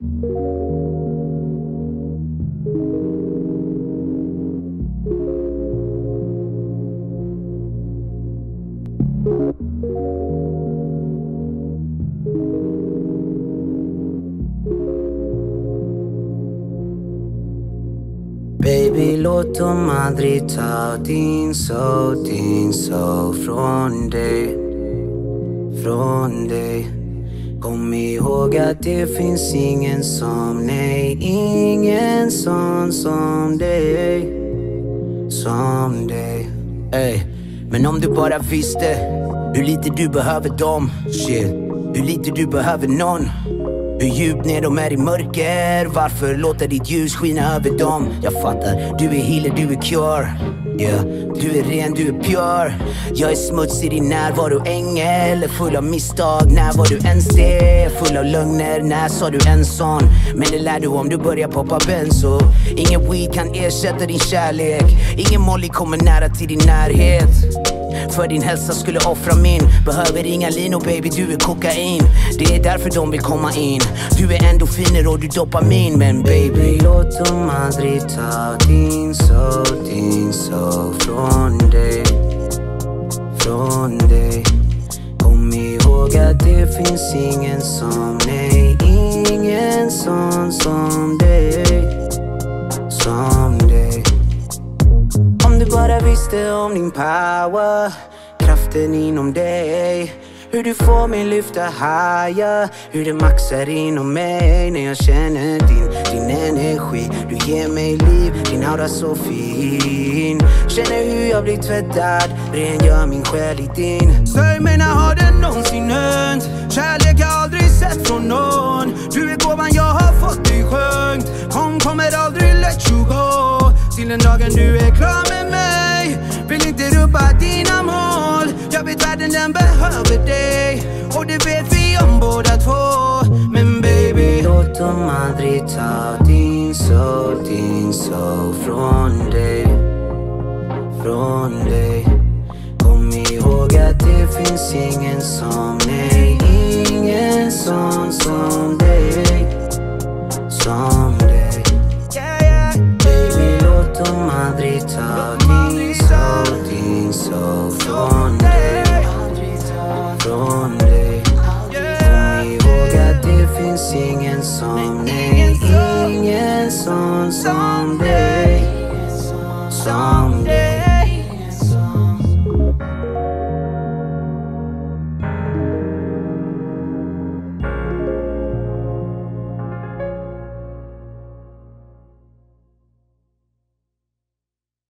Baby, låt dem aldrig ta din sorg, din sorg från dig, från dig. Kom ihåg att det finns ingen som, nej, ingen sån som dig, som dig. Ey, men om du bara visste hur lite du behöver dem, shit, hur lite du behöver någon. Hur djupt ner de är i mörker Varför låta ditt ljus skina över dem? Jag fattar, du är healer, du är cure Yeah, du är ren, du är pure. Jag är smutsig i din närvaro, ängel. Full av misstag, när var du ens det? Full av lögner, när sa du en sån? Men det lär du om du börjar poppa benzo. Ingen weed kan ersätta din kärlek. Ingen molly kommer nära till din närhet för din hälsa skulle offra min. Behöver inga linor baby, du är kokain. Det är därför de vill komma in. Du är endorfiner och du dopamin Men baby, låt dem aldrig ta din sorg, din sorg från dig. Från dig. Kom ihåg att det finns ingen som, nej Ingen sån som dig. Som dig jag visste om din power Kraften inom dig. Hur du får mig lyfta higher Hur det maxar inom mig. När jag känner din, din energi Du ger mig liv, din aura så fin. Känner hur jag blir tvättad Rengör min själ i din. Säg mig när har det någonsin hänt? Kärlek jag aldrig sett från någon. Du är gåvan jag har fått dig skänkt Kom, kommer aldrig let you go. Till den dagen du är klar med mig båda två. Men baby Låt dem aldrig ta din sorg, din sorg från dig. Från dig. Kom ihåg att det finns ingen som, nej Ingen sån som dig. Som dig. Baby, låt dem aldrig ta din sorg, din sorg Ingen